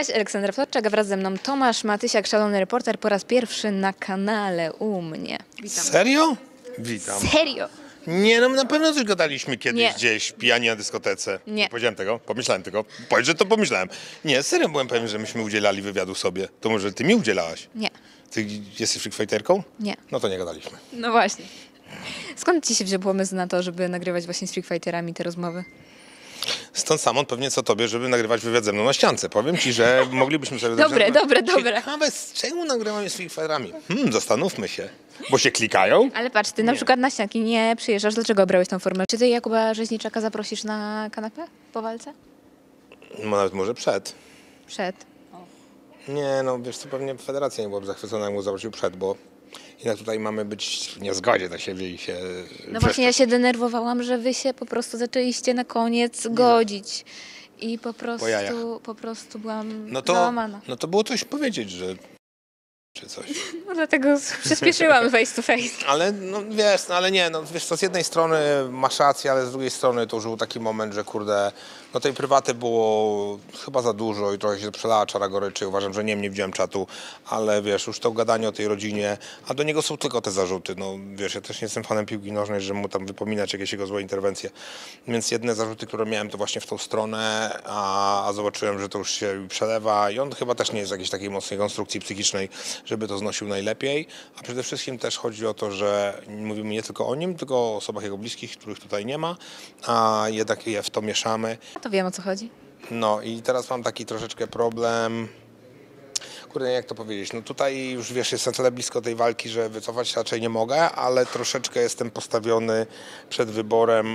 Cześć, Aleksandra Florczak, wraz ze mną Tomasz Matysiak, szalony reporter, po raz pierwszy na kanale u mnie. Witam. Serio? Witam. Serio? Nie, no na pewno coś gadaliśmy kiedyś Nie. gdzieś, pijani na dyskotece. Nie. Powiedziałem tego, pomyślałem tego. Powiedz, że to pomyślałem. Nie, serio byłem pewien, że myśmy udzielali wywiadu sobie. To może ty mi udzielałaś? Nie. Ty jesteś freakfighterką? Nie. No to nie gadaliśmy. No właśnie. Skąd ci się wziął pomysł na to, żeby nagrywać właśnie z Freak Fighterami te rozmowy? Stąd sam on pewnie co tobie, żeby nagrywać wywiad ze mną na ściance. Powiem ci, że moglibyśmy sobie... Dobre, zacząć- dobre, dobre. Ciekawe, z czemu nagrywamy z freakfighterami? Hmm, zastanówmy się. Bo się klikają? Ale patrz, ty na przykład na ścianki nie przyjeżdżasz, dlaczego obrałeś tą formę? Czy ty Jakuba Rzeźniczaka zaprosisz na kanapę po walce? No nawet może przed. Przed. Nie, no wiesz co, pewnie federacja nie byłaby zachwycona, jak mu zaprosił przed, bo jednak tutaj mamy być w niezgodzie na siebie i się... No właśnie ja się denerwowałam, że wy się po prostu zaczęliście na koniec godzić. I po prostu, po prostu byłam No to, załamana. no to było coś powiedzieć, że... czy coś. No dlatego przyspieszyłam face to face. Ale no wiesz, no ale nie, no wiesz co, z jednej strony masz rację, ale z drugiej strony to już był taki moment, że kurde, no tej prywaty było chyba za dużo i trochę się sprzedała czara goryczy. Uważam, że nie, nie widziałem czatu, ale wiesz, już to gadanie o tej rodzinie, a do niego są tylko te zarzuty. No wiesz, ja też nie jestem fanem piłki nożnej, żeby mu tam wypominać jakieś jego złe interwencje. Więc jedne zarzuty, które miałem, to właśnie w tą stronę, a, a zobaczyłem, że to już się przelewa i on chyba też nie jest jakiejś takiej mocnej konstrukcji psychicznej, żeby to znosił najlepiej. A przede wszystkim też chodzi o to, że mówimy nie tylko o nim, tylko o osobach jego bliskich, których tutaj nie ma, a jednak je w to mieszamy. A to wiem o co chodzi. No i teraz mam taki troszeczkę problem. Kurde, jak to powiedzieć. No tutaj już wiesz, jestem tyle blisko tej walki, że wycofać raczej nie mogę, ale troszeczkę jestem postawiony przed wyborem,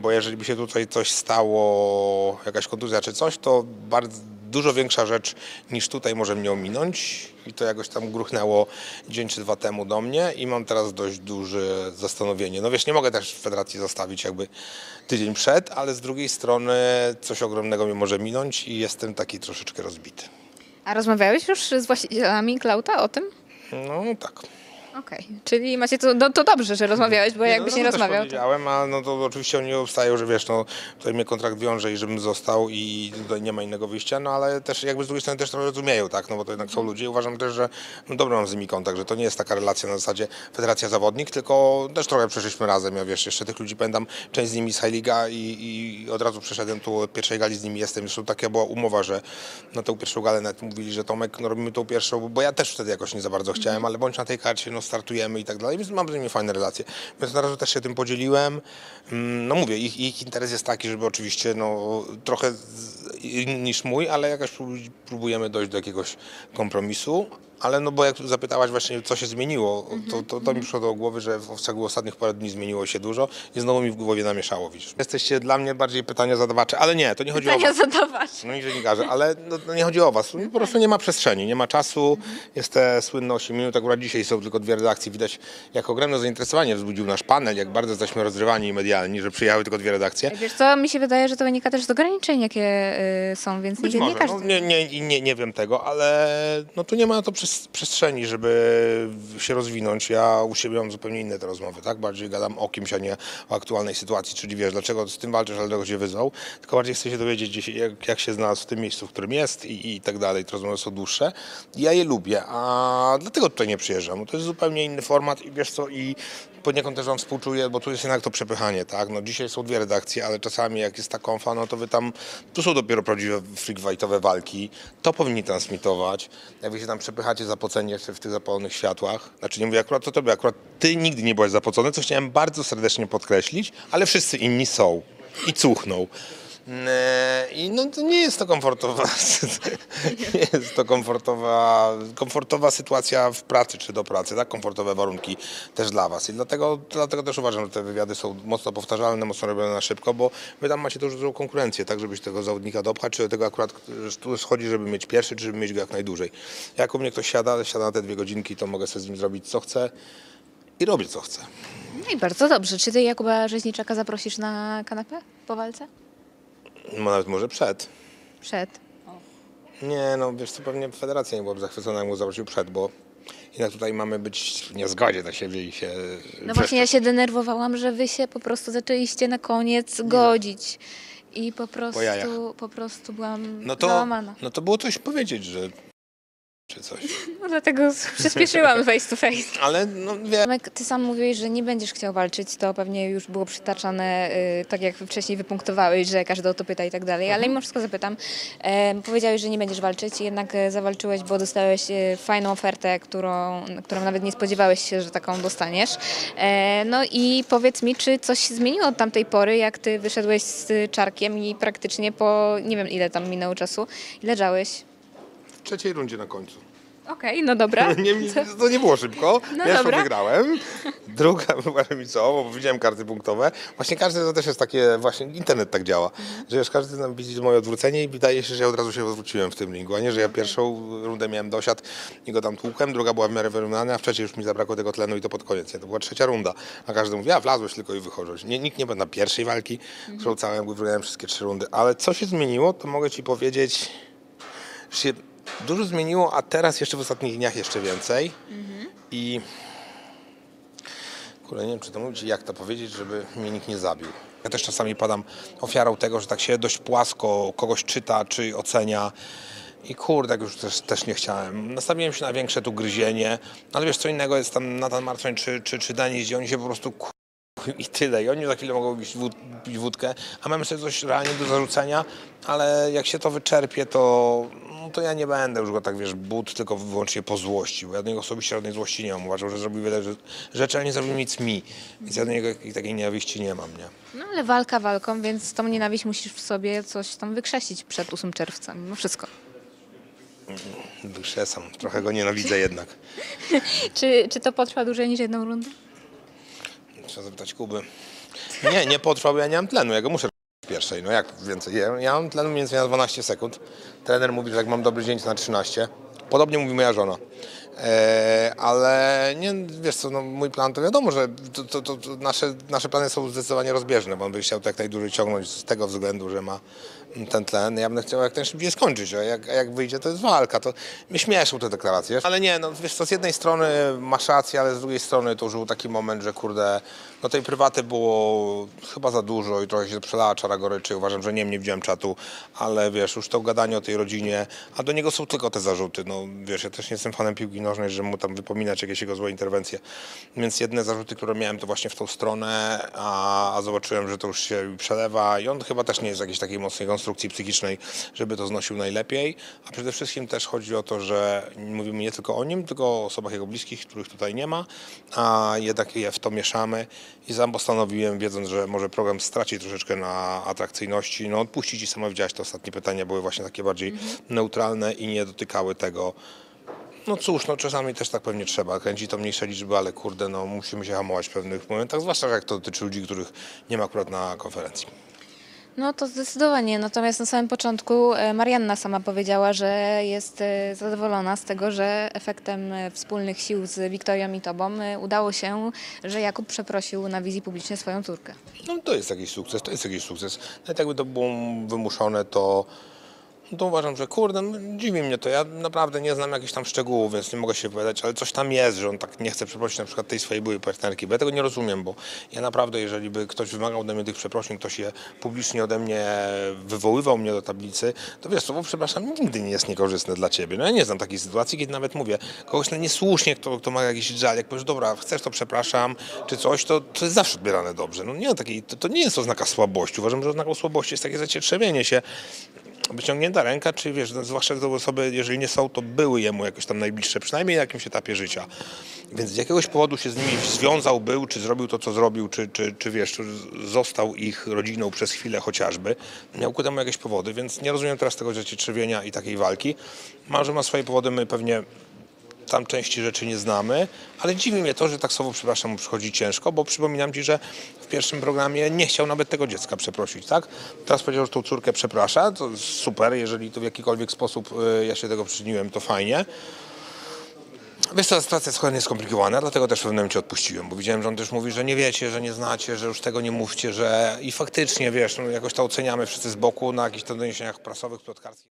bo jeżeli by się tutaj coś stało, jakaś kontuzja czy coś, to bardzo dużo większa rzecz niż tutaj może mnie ominąć. I to jakoś tam gruchnęło dzień czy dwa temu do mnie i mam teraz dość duże zastanowienie. No wiesz, nie mogę też federacji zostawić jakby tydzień przed, ale z drugiej strony coś ogromnego mnie może minąć i jestem taki troszeczkę rozbity. A rozmawiałeś już z właścicielami Klauta o tym? No tak. Okej, czyli macie to, no to dobrze, że rozmawiałeś, bo jakbyś nie no, rozmawiał, Też to... powiedziałem, a no to oczywiście oni obstają, że wiesz, no tutaj mnie kontrakt wiąże i żebym został i tutaj nie ma innego wyjścia, no ale też jakby z drugiej strony też to rozumieją, tak, no bo to jednak są ludzie i uważam też, że no, dobry mam z nimi kontakt, że to nie jest taka relacja na zasadzie federacja zawodnik, tylko też trochę przeszliśmy razem, ja wiesz, jeszcze tych ludzi pamiętam, część z nimi z High Liga i, i od razu przeszedłem tu od pierwszej gali z nimi jestem, zresztą taka była umowa, że na tą pierwszą galę nawet mówili, że Tomek, no robimy tą pierwszą, bo ja też wtedy jakoś nie za bardzo chciałem, ale bądź na tej karcie, no startujemy i tak dalej, więc mam z nimi fajne relacje. Więc na razie też się tym podzieliłem. Mm, No mówię, ich, ich interes jest taki, żeby oczywiście no, trochę inny niż mój, ale jakoś prób- próbujemy dojść do jakiegoś kompromisu. Ale no bo jak zapytałaś właśnie, co się zmieniło, to, to, to mi przyszło do głowy, że w ciągu ostatnich parę dni zmieniło się dużo i znowu mi w głowie namieszało, widzisz. Jesteście dla mnie bardziej pytania zadawacze, ale nie, to nie chodzi o Pytania was. zadawać. No i dziennikarze, ale no, no nie chodzi o was. Po prostu nie ma przestrzeni, nie ma czasu. Jest te słynne 8 minut, akurat dzisiaj są tylko dwie redakcje. Widać, jak ogromne zainteresowanie wzbudził nasz panel, jak bardzo jesteśmy rozrywani medialni, że przyjechały tylko dwie redakcje. Wiesz co, mi się wydaje, że to wynika też z ograniczeń, jakie y, są, więc Być nie, nie może, każdy... no, nie, nie, nie, nie wiem tego, ale no tu nie ma na to przes- przestrzeni, żeby się rozwinąć. Ja u siebie mam zupełnie inne te rozmowy, tak? Bardziej gadam o kimś, a nie o aktualnej sytuacji, czyli wiesz, dlaczego z tym walczysz, dlaczego się wyzwał, tylko bardziej chcę się dowiedzieć, jak, jak się znalazł w tym miejscu, w którym jest i, i tak dalej. Te rozmowy są dłuższe. Ja je lubię, a dlatego tutaj nie przyjeżdżam. To jest zupełnie inny format i wiesz co, i poniekąd też wam współczuję, bo tu jest jednak to przepychanie, tak? No dzisiaj są dwie redakcje, ale czasami jak jest ta konfa, no to wy tam, tu są dopiero prawdziwe freakfightowe walki, to powinni transmitować. Jak wy się tam przepychacie zapoceni jeszcze w tych zapalonych światłach, znaczy nie mówię akurat to tobie, akurat ty nigdy nie byłeś zapocony, co chciałem bardzo serdecznie podkreślić, ale wszyscy inni są i cuchną. E, I no to nie jest to komfortowa, nie jest to komfortowa, komfortowa sytuacja w pracy czy do pracy, tak? Komfortowe warunki też dla was. I dlatego, dlatego też uważam, że te wywiady są mocno powtarzalne, mocno robione na szybko, bo wy tam macie też dużą konkurencję, tak? Żebyś tego zawodnika dopchać, czy do tego akurat tu schodzi, żeby mieć pierwszy, czy żeby mieć go jak najdłużej. Jak u mnie ktoś siada, siada na te dwie godzinki, to mogę sobie z nim zrobić co chcę. i robię co chcę. No i bardzo dobrze. Czy ty Jakuba Rzeźniczaka zaprosisz na kanapę po walce? No, nawet może przed. Przed. Nie, no wiesz co, pewnie federacja nie byłaby zachwycona, go zobaczył przed, bo jednak tutaj mamy być w niezgodzie do siebie i się... No właśnie ja się denerwowałam, że wy się po prostu zaczęliście na koniec godzić. I po prostu, jajach. po prostu byłam No to, załamana. no to było coś powiedzieć, że... czy coś. No dlatego przyspieszyłam face to face. Ale no wie, Tomek, ty sam mówiłeś, że nie będziesz chciał walczyć, to pewnie już było przytaczane, y, tak jak wcześniej wypunktowałeś, że każdy o to pyta i tak dalej, ale mimo wszystko zapytam. E, powiedziałeś, że nie będziesz walczyć, jednak e, zawalczyłeś, bo dostałeś e, fajną ofertę, którą, którą nawet nie spodziewałeś się, że taką dostaniesz. E, no i powiedz mi, czy coś się zmieniło od tamtej pory, jak ty wyszedłeś z czarkiem i praktycznie po, nie wiem ile tam minęło czasu, ile żałeś? W trzeciej rundzie na końcu. Okej, no dobra. Nie, to nie było szybko. No Pierwszą dobra. wygrałem. Druga była remisowa, bo widziałem karty punktowe. Właśnie każdy to też jest takie, właśnie internet tak działa, że już każdy nam widzi moje odwrócenie i wydaje się, że ja od razu się odwróciłem w tym ringu, a nie, że ja pierwszą rundę miałem dosiad i go tam tłukłem, druga była w miarę wyrównana, a w trzeciej już mi zabrakło tego tlenu i to pod koniec. Nie? To była trzecia runda, a każdy mówi, a wlazłeś tylko i wychodzisz. Nie, nikt nie był na pierwszej walki, którą całą wygrałem wszystkie trzy rundy, ale co się zmieniło, to mogę ci powiedzieć, że się dużo zmieniło, a teraz jeszcze w ostatnich dniach jeszcze więcej. I kurde, nie wiem, czy to mówić, jak to powiedzieć, żeby mnie nikt nie zabił. Ja też czasami padam ofiarą tego, że tak się dość płasko kogoś czyta, czy ocenia. I kurde, jak już też, też nie chciałem. Nastawiłem się na większe tu gryzienie, ale wiesz, co innego jest tam Natan Martwań czy, czy, czy Denis, gdzie oni się po prostu i tyle. I oni za chwilę mogą pić, wód, pić wódkę, a mamy sobie coś realnie do zarzucenia, ale jak się to wyczerpie, to, no to ja nie będę już go tak, wiesz, but, tylko wyłącznie po złości, bo ja do niego osobiście żadnej złości nie mam. Uważam, że zrobił wiele rze- rzeczy, ale nie zrobił nic mi, więc ja do niego takiej nienawiści nie mam, nie? No ale walka walką, więc tą nienawiść musisz w sobie coś tam wykrzesić przed 8 czerwca, mimo wszystko. Wykrzesam, trochę go nienawidzę jednak. Czy, czy to potrwa dłużej niż jedną rundę? Trzeba zapytać Kuby. Nie, nie potrwa, bo ja nie mam tlenu, ja go muszę pierwszej, no jak więcej. Ja, ja mam tlenu mniej więcej na 12 sekund. Trener mówi, że jak mam dobry dzień, to na 13. Podobnie mówi moja żona. E, ale nie, wiesz co, no, mój plan to wiadomo, że to, to, to, nasze, nasze plany są zdecydowanie rozbieżne, bo on by chciał to jak najdłużej ciągnąć z tego względu, że ma ten tlen. Ja bym chciał jak najszybciej skończyć, a jak, a jak wyjdzie, to jest walka. To mnie śmieszą te deklaracje. Ale nie, no wiesz z jednej strony masz rację, ale z drugiej strony to już był taki moment, że kurde, no tej prywaty było chyba za dużo i trochę się przelała czara goryczy. Uważam, że nie, nie widziałem czatu, ale wiesz, już to gadanie o tej rodzinie, a do niego są tylko te zarzuty. No wiesz, ja też nie jestem fanem piłki nożnej, że mu tam wypominać jakieś jego złe interwencje. Więc jedne zarzuty, które miałem, to właśnie w tą stronę, a, a zobaczyłem, że to już się przelewa i on chyba też nie jest jakiejś takiej mocnej konstrukcji psychicznej, żeby to znosił najlepiej. A przede wszystkim też chodzi o to, że mówimy nie tylko o nim, tylko o osobach jego bliskich, których tutaj nie ma, a jednak je w to mieszamy i sam postanowiłem, wiedząc, że może program straci troszeczkę na atrakcyjności, no odpuścić i sama widziałaś, te ostatnie pytania były właśnie takie bardziej neutralne i nie dotykały tego, no cóż, no czasami też tak pewnie trzeba. Kręci to mniejsze liczby, ale kurde, no musimy się hamować w pewnych momentach, zwłaszcza jak to dotyczy ludzi, których nie ma akurat na konferencji. No to zdecydowanie. Natomiast na samym początku e, Marianna sama powiedziała, że jest e, zadowolona z tego, że efektem e, wspólnych sił z Wiktorią i Tobą udało się, że Jakub przeprosił na wizji publicznej swoją córkę. No to jest jakiś sukces, to jest jakiś sukces. Nawet jakby to było wymuszone, to, to uważam, że kurde, no, dziwi mnie to. Ja naprawdę nie znam jakichś tam szczegółów, więc nie mogę się wypowiadać, ale coś tam jest, że on tak nie chce przeprosić na przykład tej swojej byłej partnerki, bo ja tego nie rozumiem, bo ja naprawdę, jeżeli by ktoś wymagał ode mnie tych przeprosin, ktoś je publicznie ode mnie wywoływał mnie do tablicy, to wiesz, słowo przepraszam nigdy nie jest niekorzystne dla ciebie. No ja nie znam takiej sytuacji, kiedy nawet mówię, kogoś na niesłusznie, kto, kto ma jakiś żal, jak powiesz, dobra, chcesz to przepraszam, czy coś, to, to jest zawsze odbierane dobrze. No nie takiej, to, to nie jest oznaka słabości. Uważam, że oznaką słabości jest takie zacietrzewienie się, wyciągnięta ręka, czy wiesz, no, zwłaszcza gdy osoby, jeżeli nie są, to były jemu jakoś tam najbliższe, przynajmniej na jakimś etapie życia. Więc z jakiegoś powodu się z nimi związał, był, czy zrobił to, co zrobił, czy, czy, czy wiesz, czy został ich rodziną przez chwilę chociażby. Miał ku temu jakieś powody, więc nie rozumiem teraz tego zacietrzewienia i takiej walki. Może ma swoje powody, my pewnie tam części rzeczy nie znamy, ale dziwi mnie to, że tak słowo przepraszam mu przychodzi ciężko, bo przypominam ci, że w pierwszym programie nie chciał nawet tego dziecka przeprosić, tak? Teraz powiedział, że tą córkę przeprasza, to super, jeżeli to w jakikolwiek sposób y, ja się tego przyczyniłem, to fajnie. Wiesz co, sytuacja jest cholernie skomplikowana, dlatego też w pewnym momencie odpuściłem, bo widziałem, że on też mówi, że nie wiecie, że nie znacie, że już tego nie mówcie, że i faktycznie, wiesz, no, jakoś to oceniamy wszyscy z boku na jakichś doniesieniach prasowych, plotkarskich.